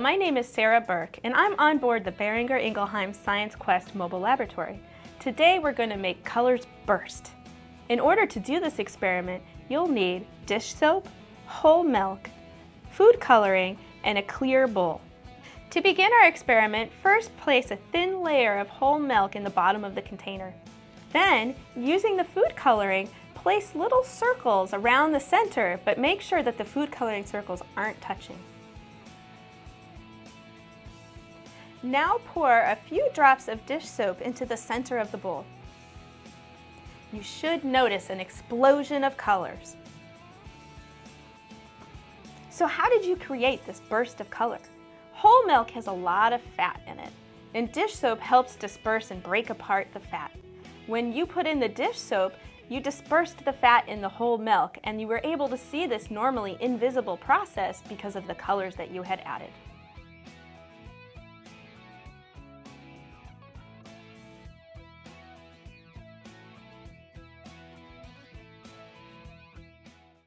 My name is Sarah Burke, and I'm on board the Boehringer Ingelheim Science Quest mobile laboratory. Today we're going to make colors burst. In order to do this experiment, you'll need dish soap, whole milk, food coloring, and a clear bowl. To begin our experiment, first place a thin layer of whole milk in the bottom of the container. Then, using the food coloring, place little circles around the center, but make sure that the food coloring circles aren't touching. Now pour a few drops of dish soap into the center of the bowl. You should notice an explosion of colors. So how did you create this burst of color? Whole milk has a lot of fat in it, and dish soap helps disperse and break apart the fat. When you put in the dish soap, you dispersed the fat in the whole milk, and you were able to see this normally invisible process because of the colors that you had added.